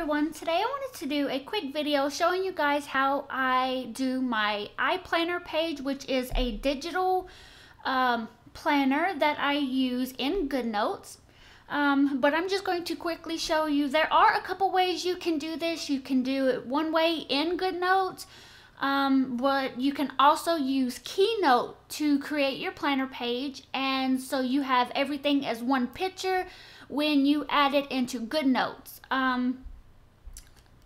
everyone, today I wanted to do a quick video showing you guys how I do my iPlanner page which is a digital um, planner that I use in GoodNotes. Um, but I'm just going to quickly show you, there are a couple ways you can do this. You can do it one way in GoodNotes, um, but you can also use Keynote to create your planner page and so you have everything as one picture when you add it into GoodNotes. Um,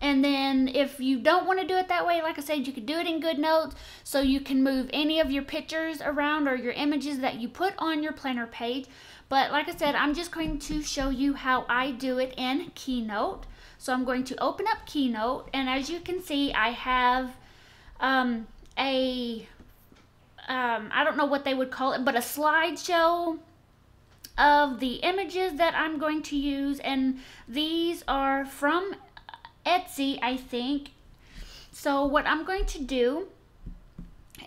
and then if you don't want to do it that way, like I said, you could do it in GoodNotes so you can move any of your pictures around or your images that you put on your planner page. But like I said, I'm just going to show you how I do it in Keynote. So I'm going to open up Keynote and as you can see, I have um, a, um, I don't know what they would call it, but a slideshow of the images that I'm going to use and these are from Etsy I think so what I'm going to do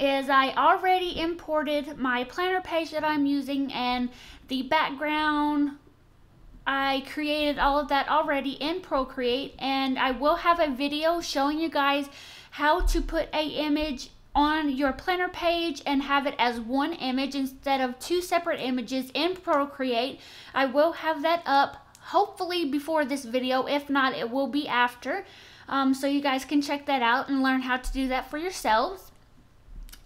is I already imported my planner page that I'm using and the background I created all of that already in Procreate and I will have a video showing you guys how to put a image on your planner page and have it as one image instead of two separate images in Procreate. I will have that up hopefully before this video. If not, it will be after. Um, so you guys can check that out and learn how to do that for yourselves.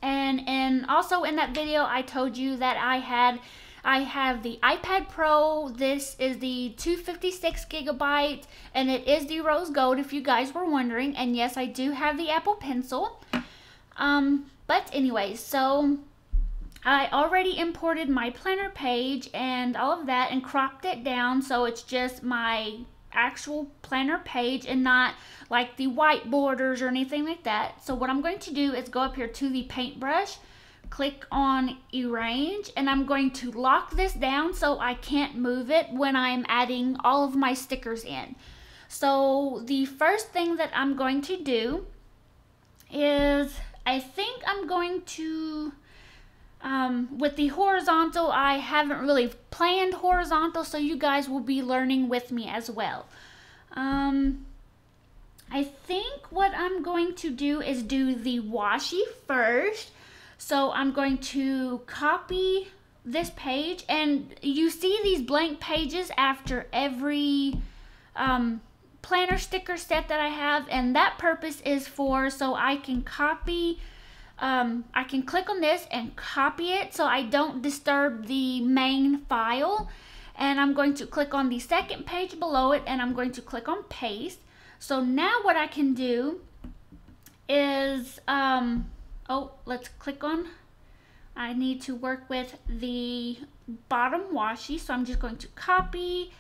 And, and also in that video, I told you that I had I have the iPad Pro. This is the 256 gigabyte, and it is the rose gold if you guys were wondering. And yes, I do have the Apple Pencil. Um, but anyway, so I already imported my planner page and all of that and cropped it down so it's just my actual planner page and not like the white borders or anything like that. So what I'm going to do is go up here to the paintbrush, click on arrange and I'm going to lock this down so I can't move it when I'm adding all of my stickers in. So the first thing that I'm going to do is I think I'm going to, um, with the horizontal, I haven't really planned horizontal, so you guys will be learning with me as well. Um, I think what I'm going to do is do the washi first. So I'm going to copy this page and you see these blank pages after every um, planner sticker set that I have and that purpose is for so I can copy um, I can click on this and copy it so I don't disturb the main file. And I'm going to click on the second page below it and I'm going to click on paste. So now what I can do is um, oh let's click on I need to work with the bottom washi. So I'm just going to copy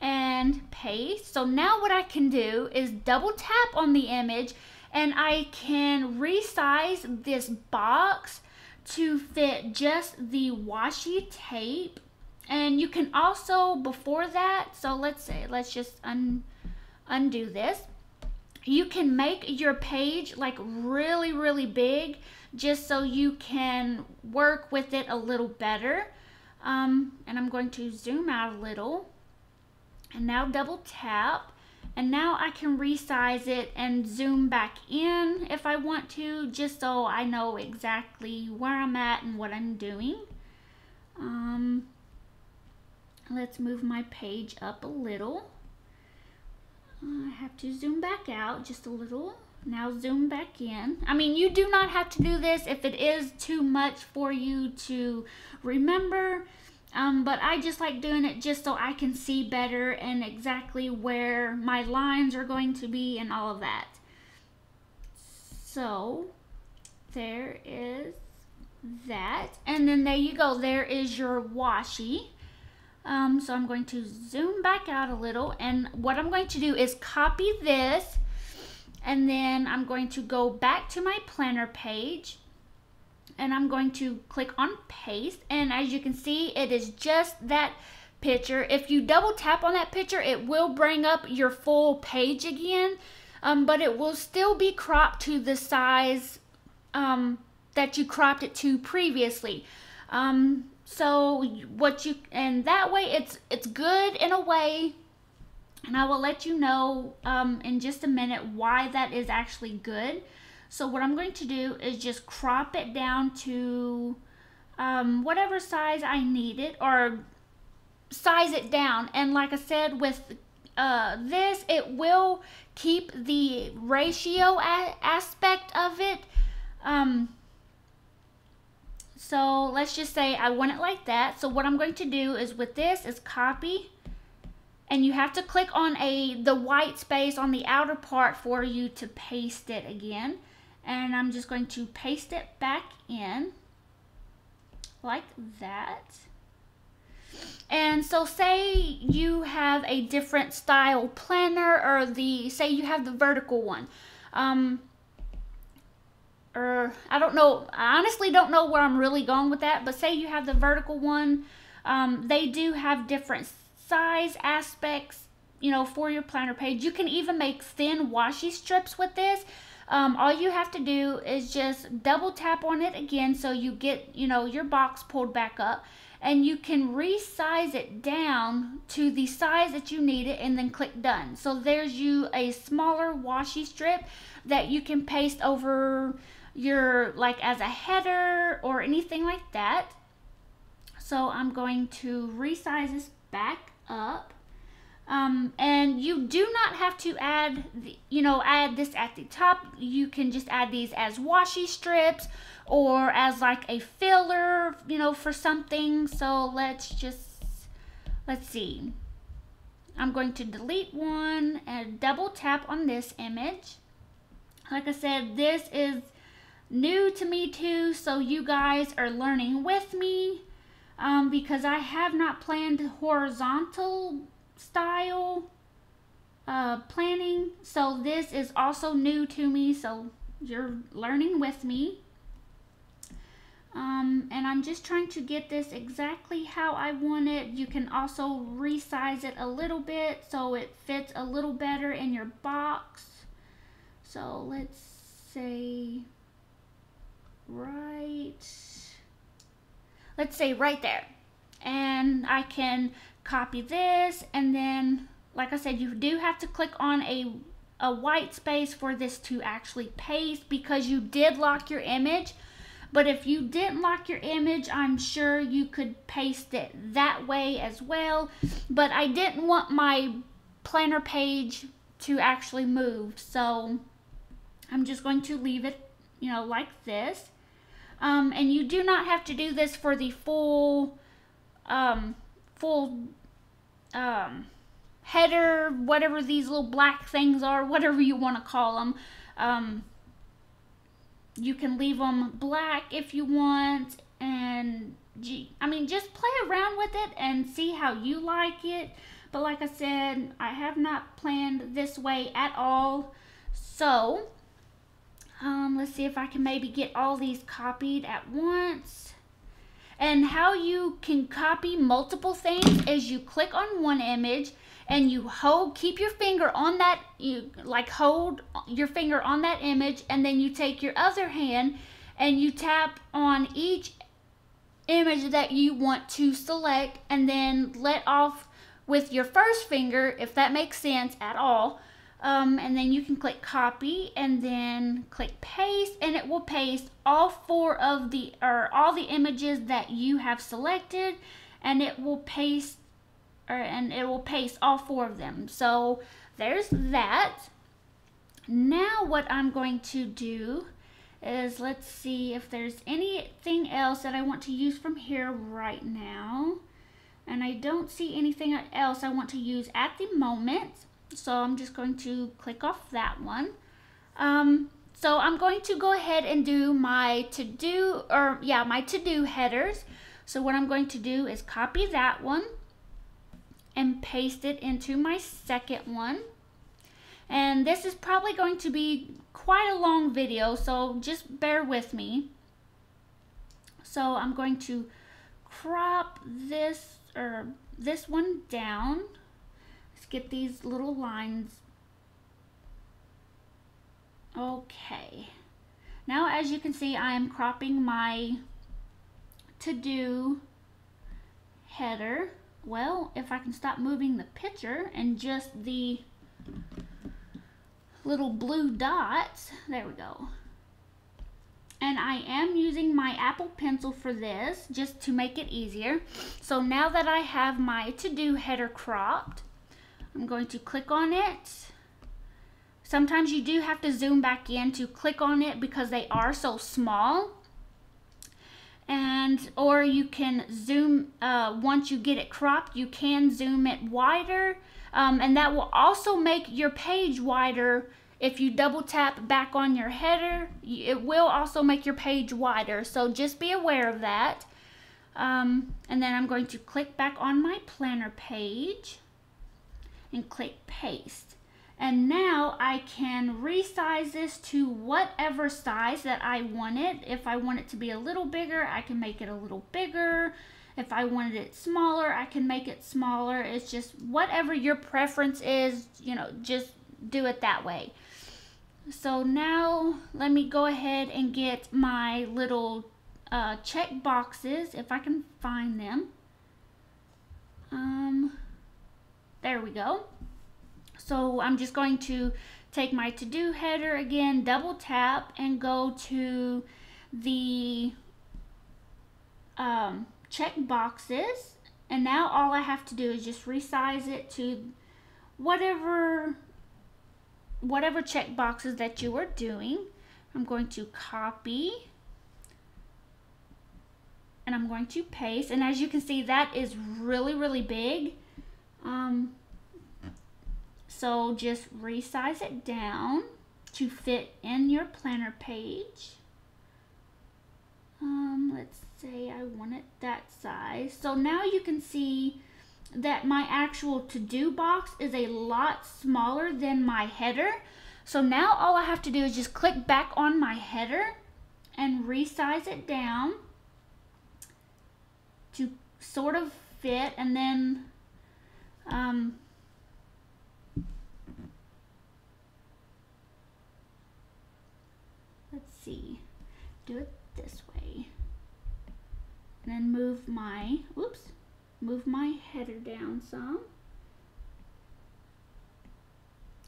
and paste. So now what I can do is double tap on the image and I can resize this box to fit just the washi tape. And you can also, before that, so let's say, let's just un undo this. You can make your page like really, really big just so you can work with it a little better. Um, and I'm going to zoom out a little and now double tap and now I can resize it and zoom back in if I want to just so I know exactly where I'm at and what I'm doing. Um, let's move my page up a little. I have to zoom back out just a little. Now zoom back in. I mean, you do not have to do this if it is too much for you to remember. Um, but I just like doing it just so I can see better and exactly where my lines are going to be and all of that. So there is that. And then there you go. There is your washi. Um, so I'm going to zoom back out a little. And what I'm going to do is copy this. And then I'm going to go back to my planner page and I'm going to click on paste and as you can see it is just that picture if you double tap on that picture it will bring up your full page again um, but it will still be cropped to the size um, that you cropped it to previously um, so what you and that way it's it's good in a way And I will let you know um, in just a minute why that is actually good. So what I'm going to do is just crop it down to um, whatever size I need it or size it down. And like I said, with uh, this, it will keep the ratio aspect of it. Um, so let's just say I want it like that. So what I'm going to do is with this is copy and you have to click on a the white space on the outer part for you to paste it again. And I'm just going to paste it back in like that. And so say you have a different style planner or the, say you have the vertical one. Um, or I don't know, I honestly don't know where I'm really going with that, but say you have the vertical one, um, they do have different size aspects, you know, for your planner page. You can even make thin washi strips with this. Um, all you have to do is just double tap on it again so you get, you know, your box pulled back up and you can resize it down to the size that you need it and then click done. So there's you a smaller washi strip that you can paste over your like as a header or anything like that. So I'm going to resize this back up. Um, and you do not have to add, the, you know, add this at the top. You can just add these as washi strips or as like a filler, you know, for something. So let's just, let's see. I'm going to delete one and double tap on this image. Like I said, this is new to me too, so you guys are learning with me um, because I have not planned horizontal style uh, planning. So this is also new to me, so you're learning with me. Um, and I'm just trying to get this exactly how I want it. You can also resize it a little bit so it fits a little better in your box. So let's say right, let's say right there. And I can copy this and then, like I said, you do have to click on a a white space for this to actually paste because you did lock your image but if you didn't lock your image, I'm sure you could paste it that way as well. But I didn't want my planner page to actually move. So I'm just going to leave it, you know, like this. Um, and you do not have to do this for the full, um, full, um, header, whatever these little black things are, whatever you want to call them. Um, you can leave them black if you want and I mean just play around with it and see how you like it but like I said I have not planned this way at all so um, let's see if I can maybe get all these copied at once and how you can copy multiple things is you click on one image and you hold keep your finger on that you like hold your finger on that image and then you take your other hand and you tap on each image that you want to select and then let off with your first finger if that makes sense at all um, and then you can click copy and then click paste and it will paste all four of the or all the images that you have selected and it will paste or, and it will paste all four of them. So there's that. Now what I'm going to do is let's see if there's anything else that I want to use from here right now. And I don't see anything else I want to use at the moment. So I'm just going to click off that one. Um, so I'm going to go ahead and do my to-do, or yeah, my to-do headers. So what I'm going to do is copy that one and paste it into my second one. And this is probably going to be quite a long video, so just bear with me. So I'm going to crop this or this one down. Get these little lines. Okay. Now as you can see, I am cropping my to-do header well, if I can stop moving the picture and just the little blue dots, there we go. And I am using my Apple Pencil for this, just to make it easier. So now that I have my to-do header cropped, I'm going to click on it. Sometimes you do have to zoom back in to click on it because they are so small. And or you can zoom uh, once you get it cropped you can zoom it wider. Um, and that will also make your page wider if you double tap back on your header. It will also make your page wider so just be aware of that. Um, and then I'm going to click back on my planner page and click paste and now I can resize this to whatever size that I want it. If I want it to be a little bigger, I can make it a little bigger. If I wanted it smaller, I can make it smaller. It's just whatever your preference is, you know, just do it that way. So now let me go ahead and get my little uh, check boxes, if I can find them. Um, there we go. So I'm just going to take my to-do header again, double tap, and go to the um, check boxes. And now all I have to do is just resize it to whatever whatever check boxes that you are doing. I'm going to copy and I'm going to paste. And as you can see, that is really, really big. Um, so just resize it down to fit in your planner page. Um, let's say I want it that size. So now you can see that my actual to-do box is a lot smaller than my header. So now all I have to do is just click back on my header and resize it down to sort of fit and then um, let's see, do it this way. And then move my, whoops, move my header down some.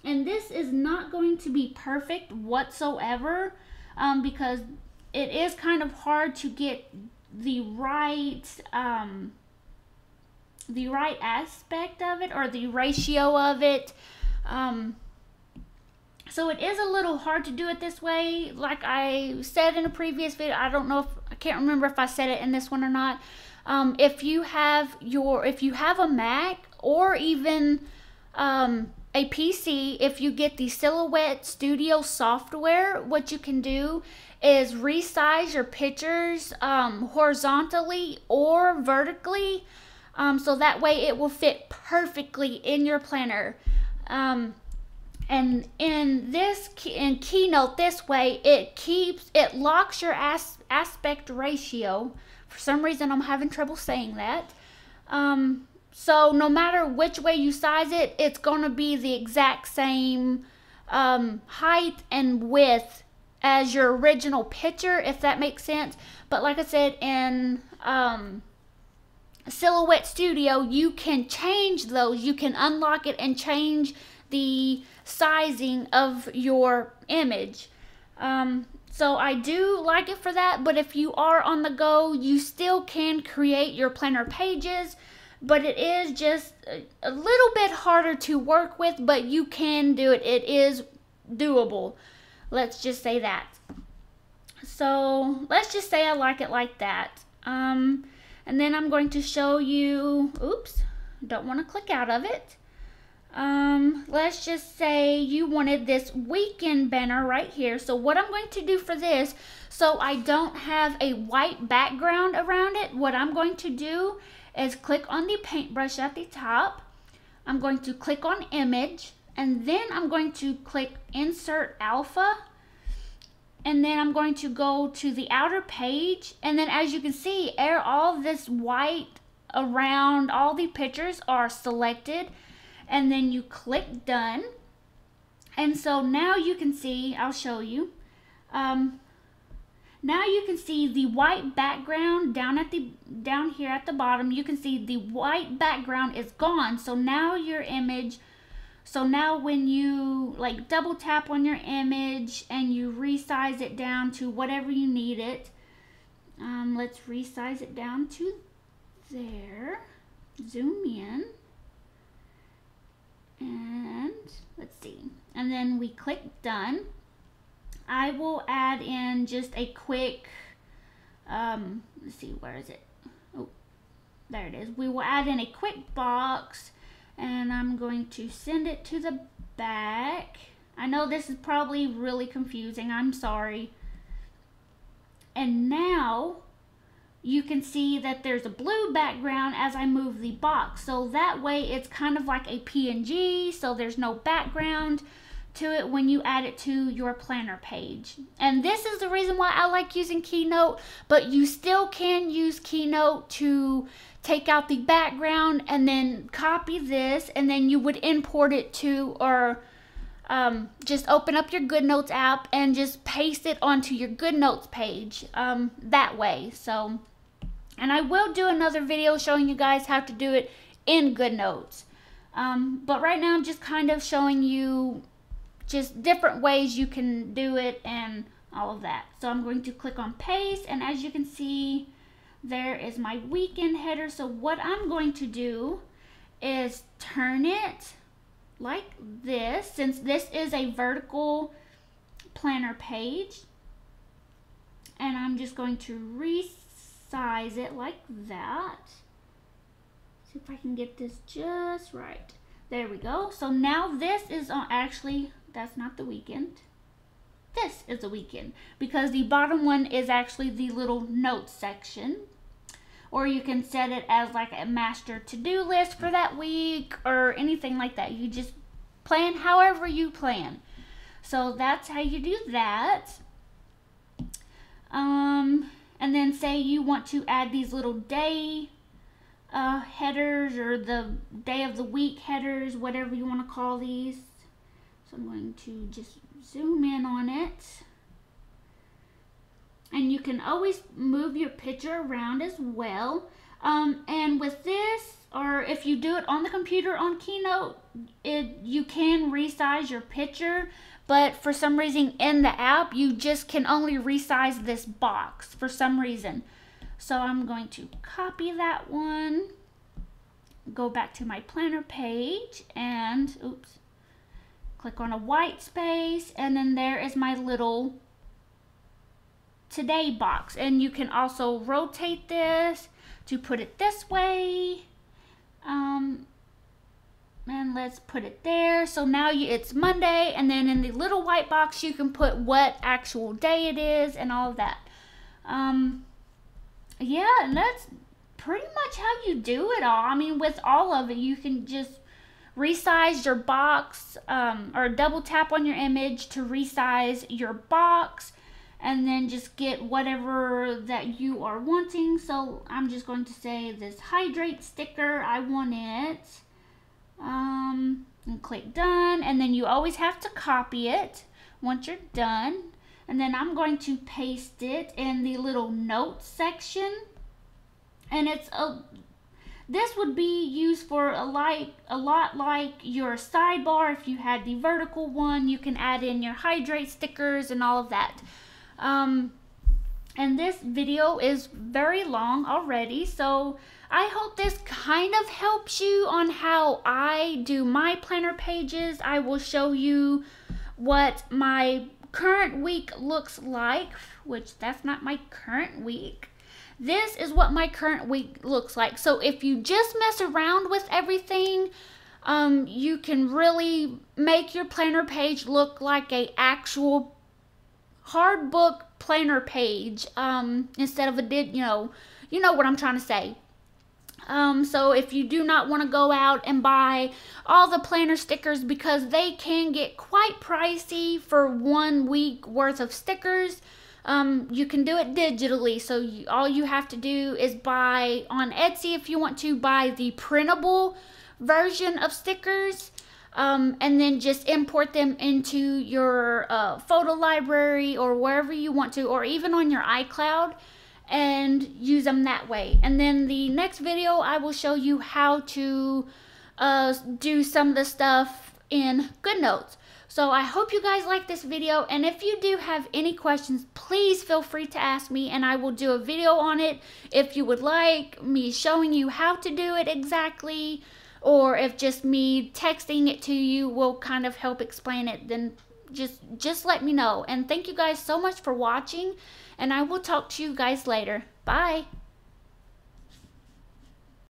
And this is not going to be perfect whatsoever um, because it is kind of hard to get the right um, the right aspect of it or the ratio of it. Um, so it is a little hard to do it this way. Like I said in a previous video, I don't know if, I can't remember if I said it in this one or not. Um, if you have your, if you have a Mac or even um, a PC, if you get the Silhouette Studio software, what you can do is resize your pictures um, horizontally or vertically. Um, so that way it will fit perfectly in your planner. Um, and in this in Keynote this way, it keeps, it locks your as, aspect ratio. For some reason, I'm having trouble saying that. Um, so no matter which way you size it, it's going to be the exact same um, height and width as your original picture, if that makes sense. But like I said, in um, Silhouette Studio, you can change those. You can unlock it and change the sizing of your image. Um, so I do like it for that, but if you are on the go, you still can create your planner pages, but it is just a, little bit harder to work with, but you can do it. It is doable. Let's just say that. So let's just say I like it like that. Um, and then I'm going to show you, oops, don't want to click out of it. Um, let's just say you wanted this weekend banner right here. So what I'm going to do for this, so I don't have a white background around it, what I'm going to do is click on the paintbrush at the top. I'm going to click on image and then I'm going to click Instant Alpha and then I'm going to go to the outer page and then as you can see all this white around all the pictures are selected and then you click done. And so now you can see, I'll show you. Um, now you can see the white background down at the down here at the bottom you can see the white background is gone so now your image so now when you like double tap on your image and you resize it down to whatever you need it um, let's resize it down to there zoom in and let's see and then we click done I will add in just a quick, um, let's see, where is it? Oh, there it is. We will add in a quick box and I'm going to send it to the back. I know this is probably really confusing. I'm sorry. And now you can see that there's a blue background as I move the box. So that way it's kind of like a PNG, so there's no background to it when you add it to your planner page. And this is the reason why I like using Keynote, but you still can use Keynote to take out the background and then copy this and then you would import it to or um, just open up your GoodNotes app and just paste it onto your GoodNotes page um, that way. So, and I will do another video showing you guys how to do it in GoodNotes. Um, but right now I'm just kind of showing you just different ways you can do it and all of that. So I'm going to click on paste and as you can see there is my weekend header. So what I'm going to do is turn it like this since this is a vertical planner page and I'm just going to resize it like that. See if I can get this just right. There we go. So now this is on actually that's not the weekend. This is the weekend because the bottom one is actually the little notes section. Or you can set it as like a master to-do list for that week or anything like that. You just plan however you plan. So that's how you do that. Um, and then say you want to add these little day uh, headers or the day of the week headers, whatever you want to call these. So I'm going to just zoom in on it. And you can always move your picture around as well. Um, and with this, or if you do it on the computer on Keynote, it, you can resize your picture. But for some reason in the app, you just can only resize this box for some reason. So I'm going to copy that one, go back to my planner page, and, oops, click on a white space, and then there is my little today box. And you can also rotate this to put it this way. Um, and let's put it there. So now you, it's Monday, and then in the little white box, you can put what actual day it is and all of that. Um, yeah, and that's pretty much how you do it all. I mean, with all of it, you can just resize your box um, or double tap on your image to resize your box and then just get whatever that you are wanting. So I'm just going to say this hydrate sticker, I want it. Um, and click done and then you always have to copy it once you're done. And then I'm going to paste it in the little notes section. And it's a this would be used for a, like, a lot like your sidebar. If you had the vertical one, you can add in your hydrate stickers and all of that. Um, and this video is very long already, so I hope this kind of helps you on how I do my planner pages. I will show you what my current week looks like, which that's not my current week. This is what my current week looks like. So if you just mess around with everything, um, you can really make your planner page look like a actual hard book planner page um, instead of a did you know you know what I'm trying to say. Um, so if you do not want to go out and buy all the planner stickers because they can get quite pricey for one week worth of stickers, um, you can do it digitally. So you, all you have to do is buy on Etsy if you want to buy the printable version of stickers. um, and then just import them into your uh, photo library or wherever you want to, or even on your iCloud and use them that way. And then the next video, I will show you how to uh, do some of the stuff in GoodNotes. So I hope you guys like this video and if you do have any questions please feel free to ask me and I will do a video on it. If you would like me showing you how to do it exactly or if just me texting it to you will kind of help explain it then just just let me know. And thank you guys so much for watching and I will talk to you guys later. Bye